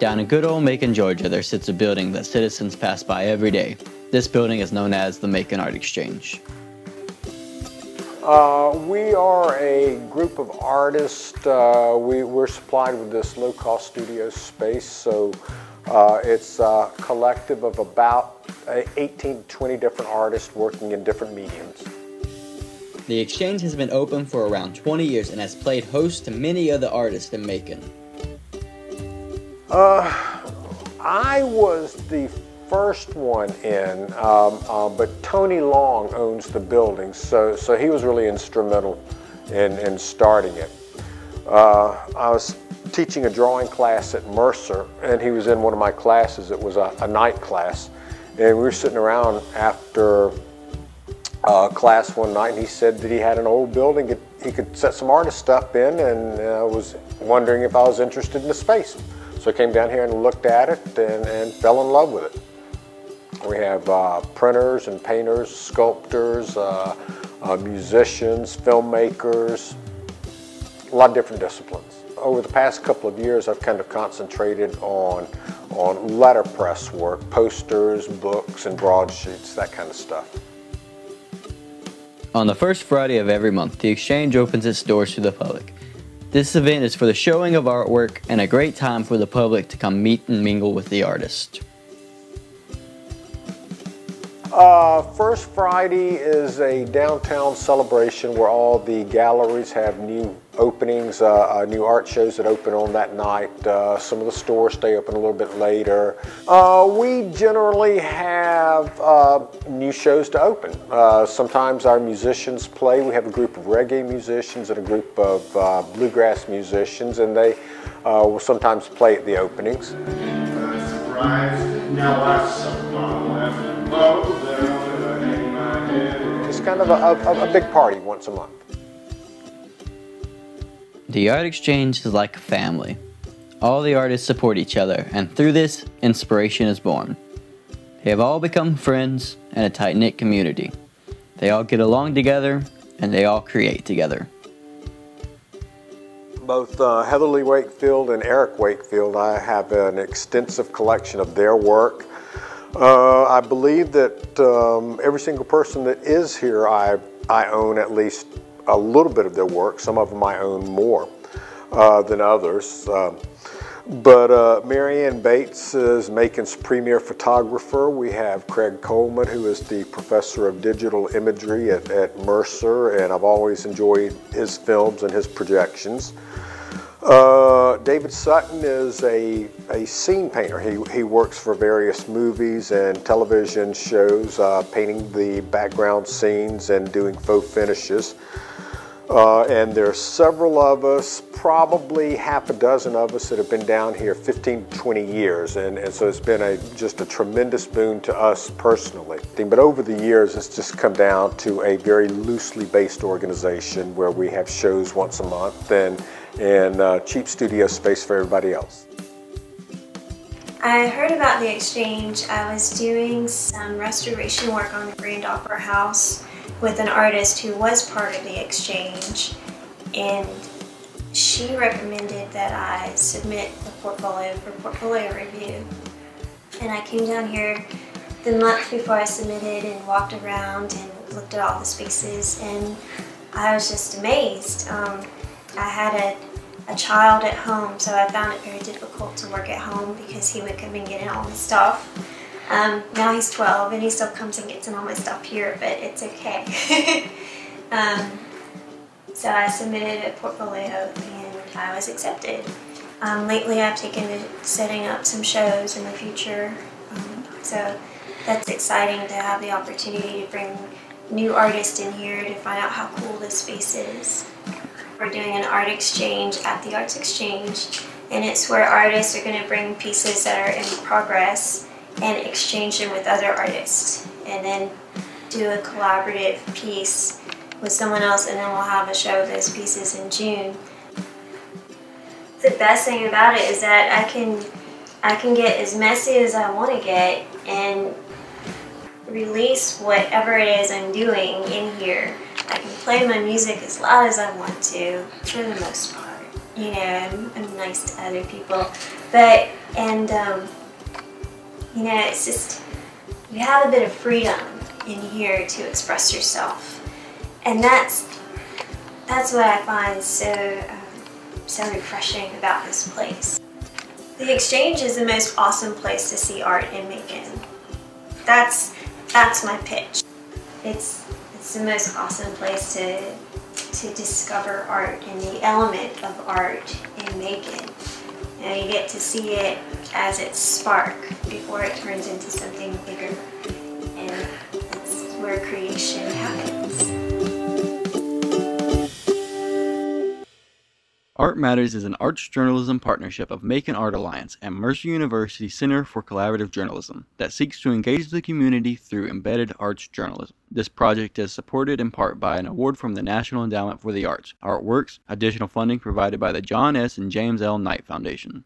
Down in good old Macon, Georgia, there sits a building that citizens pass by every day. This building is known as the Macon Art Exchange. Uh, we are a group of artists. Uh, we, are supplied with this low-cost studio space, so uh, it's a collective of about 18 to 20 different artists working in different mediums. The Exchange has been open for around 20 years and has played host to many other artists in Macon. Uh, I was the first one in, um, uh, but Tony Long owns the building, so, so he was really instrumental in, in starting it. Uh, I was teaching a drawing class at Mercer, and he was in one of my classes. It was a, a night class, and we were sitting around after uh, class one night, and he said that he had an old building that he could set some artist stuff in, and uh, was wondering if I was interested in the space. So I came down here and looked at it and, and fell in love with it. We have uh, printers and painters, sculptors, uh, uh, musicians, filmmakers, a lot of different disciplines. Over the past couple of years, I've kind of concentrated on, on letterpress work, posters, books, and broadsheets, that kind of stuff. On the first Friday of every month, the Exchange opens its doors to the public. This event is for the showing of artwork and a great time for the public to come meet and mingle with the artist. Uh, First Friday is a downtown celebration where all the galleries have new openings, uh, uh, new art shows that open on that night. Uh, some of the stores stay open a little bit later. Uh, we generally have uh, new shows to open. Sometimes our musicians play. We have a group of reggae musicians and a group of bluegrass musicians, and they will sometimes play at the openings. It's kind of a, a, a big party once a month. The Art Exchange is like a family. All the artists support each other, and through this, inspiration is born. They have all become friends and a tight knit community. They all get along together, and they all create together. Both uh, Heatherly Wakefield and Eric Wakefield, I have an extensive collection of their work. Uh, I believe that um, every single person that is here, I, I own at least a little bit of their work. Some of them I own more uh, than others. Uh, but uh, Marianne Bates is Macon's premier photographer. We have Craig Coleman, who is the professor of digital imagery at, at Mercer, and I've always enjoyed his films and his projections. Uh, David Sutton is a, a scene painter. He, he works for various movies and television shows, uh, painting the background scenes and doing faux finishes. Uh, and there are several of us, probably half a dozen of us that have been down here 15 to 20 years. And, and so it's been a, just a tremendous boon to us personally. But over the years, it's just come down to a very loosely based organization where we have shows once a month and, and uh, cheap studio space for everybody else. I heard about the exchange. I was doing some restoration work on the Grand Opera House with an artist who was part of the exchange and she recommended that I submit a portfolio for portfolio review. And I came down here the month before I submitted and walked around and looked at all the spaces and I was just amazed. Um, I had a, a child at home so I found it very difficult to work at home because he would come and get in all my stuff. Um, now he's 12 and he still comes and gets in all my stuff here, but it's okay. um, so I submitted a portfolio and I was accepted. Um, lately I've taken to setting up some shows in the future, um, so that's exciting to have the opportunity to bring new artists in here to find out how cool this space is. We're doing an art exchange at the Arts Exchange, and it's where artists are going to bring pieces that are in progress and exchange them with other artists and then do a collaborative piece with someone else and then we'll have a show of those pieces in June. The best thing about it is that I can I can get as messy as I want to get and release whatever it is I'm doing in here. I can play my music as loud as I want to, for the most part. You know, I'm, I'm nice to other people. But, and, um, you know, it's just, you have a bit of freedom in here to express yourself. And that's, that's what I find so, um, so refreshing about this place. The Exchange is the most awesome place to see art in Macon. That's that's my pitch. It's it's the most awesome place to to discover art and the element of art in Macon. You, you get to see it as its spark before it turns into something bigger, and that's where creation happens. Art Matters is an arts journalism partnership of Macon Art Alliance and Mercer University Center for Collaborative Journalism that seeks to engage the community through embedded arts journalism. This project is supported in part by an award from the National Endowment for the Arts, Artworks, additional funding provided by the John S. and James L. Knight Foundation.